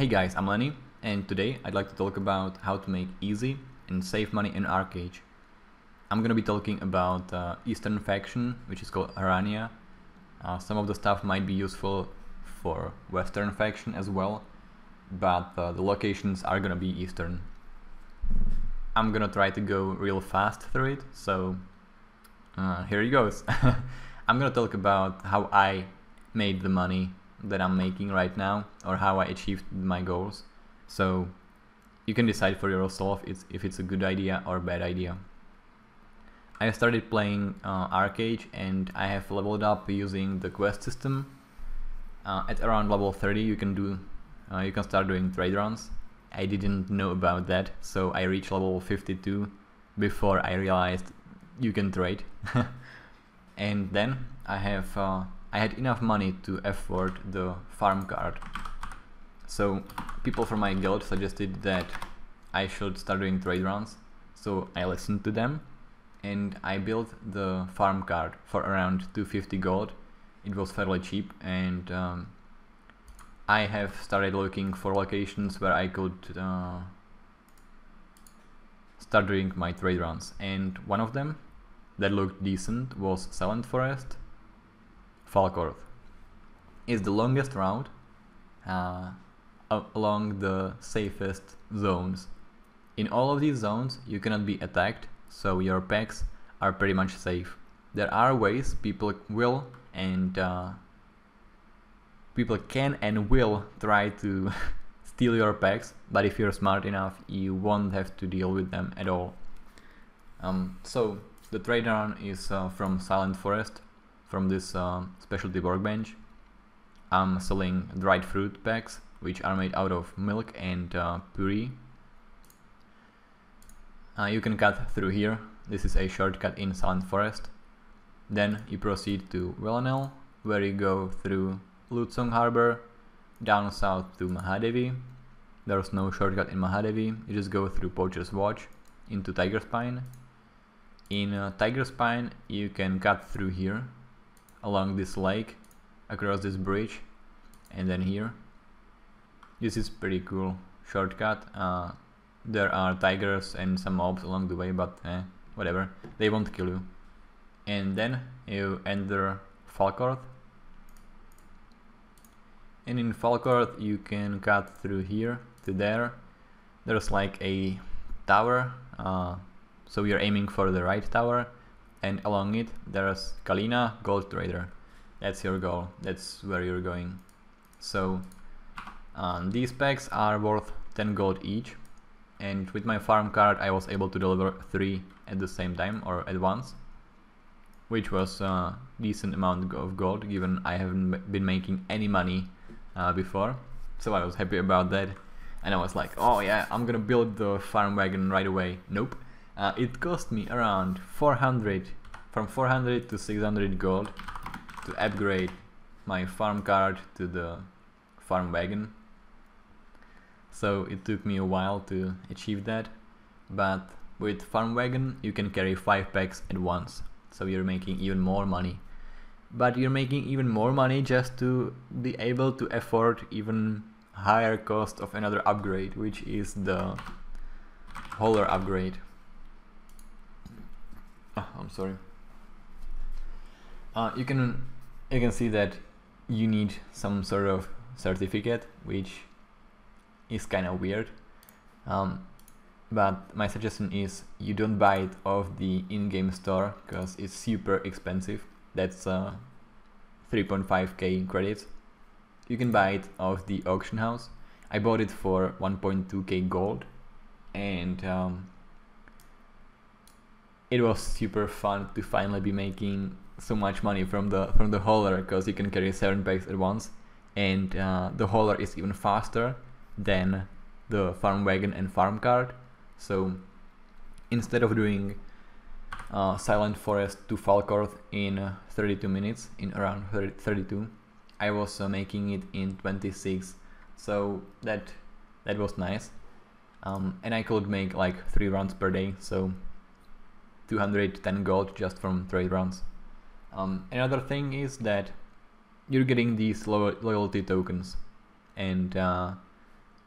Hey guys, I'm Lenny, and today I'd like to talk about how to make easy and save money in ArcheAge. I'm gonna be talking about uh, Eastern faction, which is called Haranya. Uh, some of the stuff might be useful for Western faction as well, but uh, the locations are gonna be Eastern. I'm gonna try to go real fast through it, so uh, here it goes. I'm gonna talk about how I made the money that I'm making right now or how I achieved my goals. So you can decide for yourself if it's a good idea or bad idea. I started playing uh, ArcheAge and I have leveled up using the quest system. Uh, at around level 30 you can do uh, you can start doing trade runs. I didn't know about that so I reached level 52 before I realized you can trade. and then I have uh, I had enough money to afford the farm cart. So people from my guild suggested that I should start doing trade runs. So I listened to them and I built the farm cart for around 250 gold. It was fairly cheap and um, I have started looking for locations where I could uh, start doing my trade runs and one of them that looked decent was Silent Forest Falcorth is the longest route uh, along the safest zones. In all of these zones you cannot be attacked, so your packs are pretty much safe. There are ways people will and uh, people can and will try to steal your packs, but if you're smart enough you won't have to deal with them at all. Um, so the trade run is uh, from Silent Forest from this uh, specialty workbench. I'm selling dried fruit packs which are made out of milk and uh, puree. Uh, you can cut through here, this is a shortcut in Silent Forest. Then you proceed to Villanelle, where you go through Lutesong Harbor, down south to Mahadevi. There's no shortcut in Mahadevi, you just go through Poacher's Watch into Tiger Spine. In uh, Tiger Spine you can cut through here along this lake across this bridge and then here. This is pretty cool shortcut. Uh, there are tigers and some mobs along the way but eh, whatever. They won't kill you. And then you enter Falcorth and in Falcorth you can cut through here to there. There's like a tower uh, so you're aiming for the right tower and along it there's Kalina Gold Trader. That's your goal, that's where you're going. So um, these packs are worth 10 gold each. And with my farm cart I was able to deliver 3 at the same time or at once which was a decent amount of gold given I haven't been making any money uh, before. So I was happy about that. And I was like oh yeah I'm gonna build the farm wagon right away. Nope uh, it cost me around 400, from 400 to 600 gold to upgrade my farm cart to the farm wagon. So it took me a while to achieve that, but with farm wagon you can carry 5 packs at once, so you're making even more money. But you're making even more money just to be able to afford even higher cost of another upgrade, which is the hauler upgrade. Oh, I'm sorry. Uh, you can you can see that you need some sort of certificate, which is kind of weird. Um, but my suggestion is you don't buy it off the in-game store because it's super expensive. That's uh, 3.5k credits. You can buy it off the auction house. I bought it for 1.2k gold and um, it was super fun to finally be making so much money from the from the hauler because you can carry seven bags at once. And uh, the hauler is even faster than the farm wagon and farm cart. So instead of doing uh, silent forest to falcorth in uh, 32 minutes in around 30, 32 i was uh, making it in 26 so that that was nice. Um, and i could make like three runs per day so 210 gold just from trade runs. Um, another thing is that you're getting these lo loyalty tokens. And uh,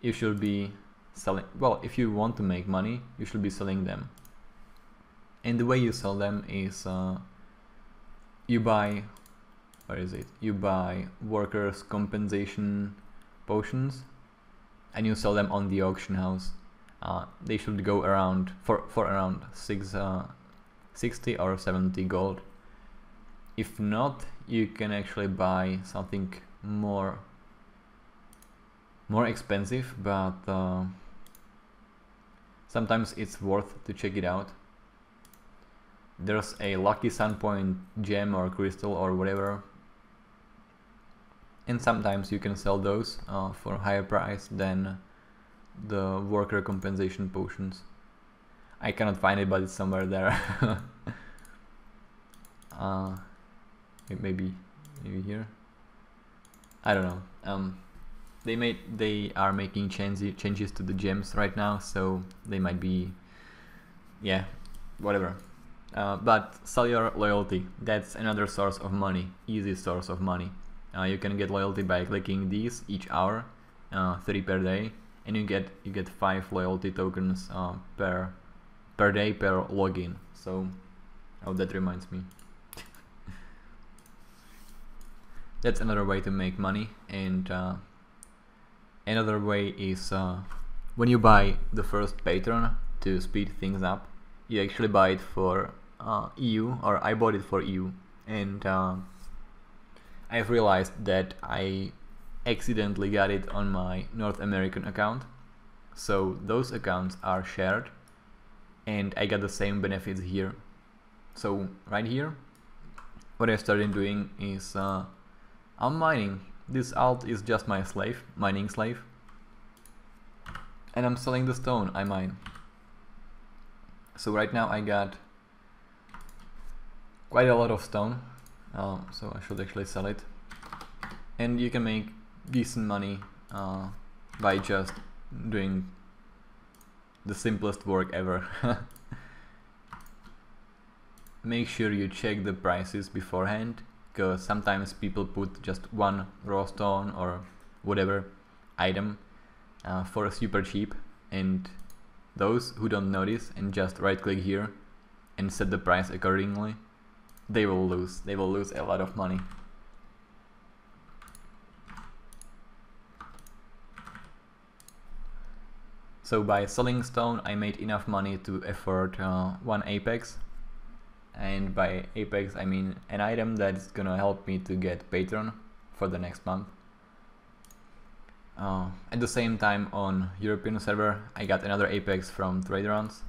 you should be selling well if you want to make money you should be selling them. And the way you sell them is uh, you buy where is it? You buy workers compensation potions and you sell them on the auction house. Uh, they should go around for for around six uh, 60 or 70 gold. If not you can actually buy something more more expensive but uh, sometimes it's worth to check it out. There's a lucky sunpoint gem or crystal or whatever and sometimes you can sell those uh, for higher price than the worker compensation potions I cannot find it but it's somewhere there. Uh, maybe maybe here? I don't know. Um, they made they are making changes changes to the gems right now so they might be yeah whatever. Uh, but sell your loyalty. That's another source of money easy source of money. Uh, you can get loyalty by clicking these each hour uh, 30 per day and you get you get five loyalty tokens uh, per per day per login. So oh that reminds me. That's another way to make money and uh, another way is uh, when you buy the first patron to speed things up you actually buy it for uh, EU or I bought it for EU and uh, I've realized that I accidentally got it on my North American account. So those accounts are shared and I got the same benefits here so right here what I started doing is uh, I'm mining. This alt is just my slave, mining slave. And I'm selling the stone I mine. So right now I got quite a lot of stone. Uh, so I should actually sell it. And you can make decent money uh, by just doing the simplest work ever. Make sure you check the prices beforehand because sometimes people put just one raw stone or whatever item uh, for super cheap and those who don't notice and just right click here and set the price accordingly they will lose they will lose a lot of money so by selling stone I made enough money to afford uh, one apex. And by apex I mean an item that's gonna help me to get patron for the next month. Uh, at the same time on European server I got another apex from Traderuns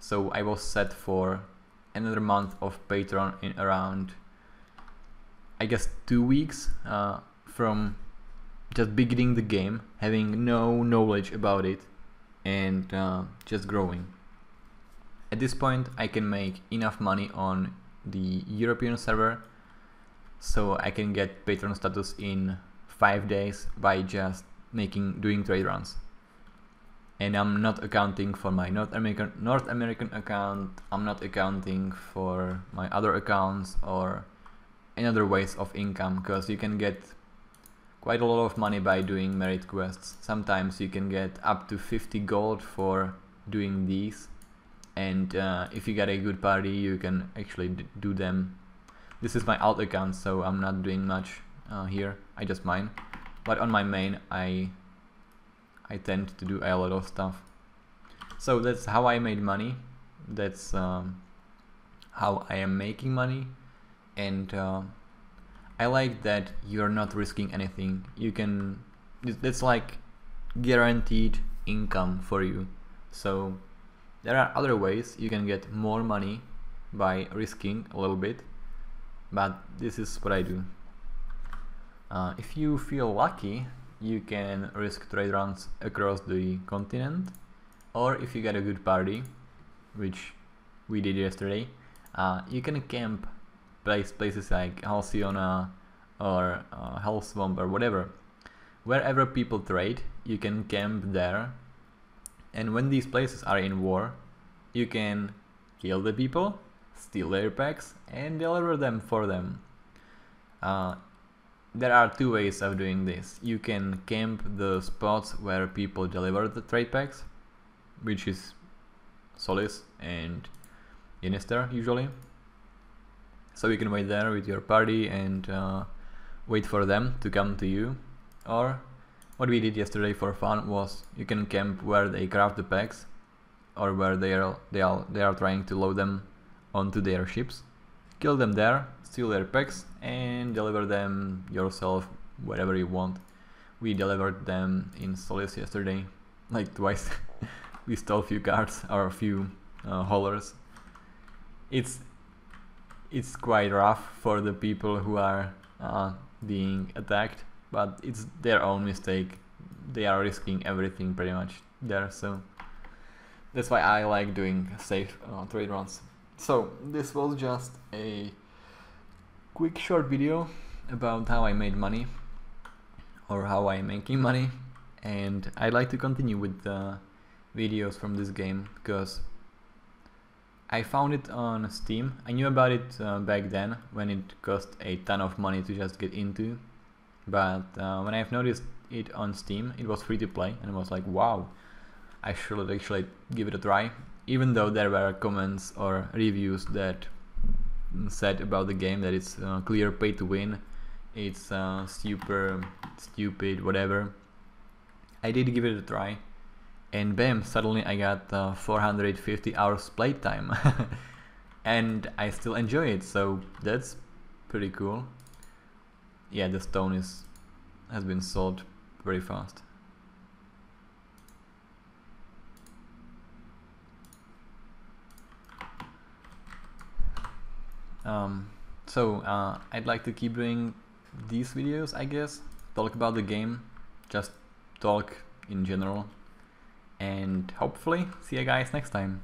so I was set for another month of patron in around I guess two weeks uh, from just beginning the game having no knowledge about it and uh, just growing. At this point I can make enough money on the European server so I can get patron status in 5 days by just making doing trade runs. And I'm not accounting for my North American North American account I'm not accounting for my other accounts or any other ways of income because you can get quite a lot of money by doing merit quests. Sometimes you can get up to 50 gold for doing these. And uh, if you get a good party you can actually do them. This is my alt account so I'm not doing much uh, here. I just mine. But on my main I I tend to do a lot of stuff. So that's how I made money. That's um, how I am making money. And uh, I like that you're not risking anything you can that's like guaranteed income for you so there are other ways you can get more money by risking a little bit, but this is what I do. Uh, if you feel lucky, you can risk trade runs across the continent, or if you get a good party, which we did yesterday, uh, you can camp places like Halcyona or uh, Hell Swamp or whatever. Wherever people trade, you can camp there and when these places are in war, you can kill the people, steal their packs, and deliver them for them. Uh, there are two ways of doing this. You can camp the spots where people deliver the trade packs, which is Solis and Ynystere usually. So you can wait there with your party and uh, wait for them to come to you. Or what we did yesterday for fun was you can camp where they craft the packs or where they are they are they are trying to load them onto their ships. Kill them there, steal their packs and deliver them yourself wherever you want. We delivered them in Solis yesterday, like twice. we stole a few cards or a few uh, haulers. It's it's quite rough for the people who are uh, being attacked, but it's their own mistake. They are risking everything pretty much there, so that's why I like doing safe uh, trade runs. So this was just a quick short video about how I made money or how I'm making money and I'd like to continue with the videos from this game because I found it on Steam. I knew about it uh, back then when it cost a ton of money to just get into. But uh, when I've noticed it on Steam it was free to play and I was like wow I should actually give it a try. Even though there were comments or reviews that said about the game that it's uh, clear pay to win it's uh, super stupid whatever. I did give it a try and bam suddenly I got uh, 450 hours playtime and I still enjoy it so that's pretty cool yeah the stone is has been sold very fast Um, so uh, I'd like to keep doing these videos, I guess. Talk about the game, just talk in general. And hopefully see you guys next time.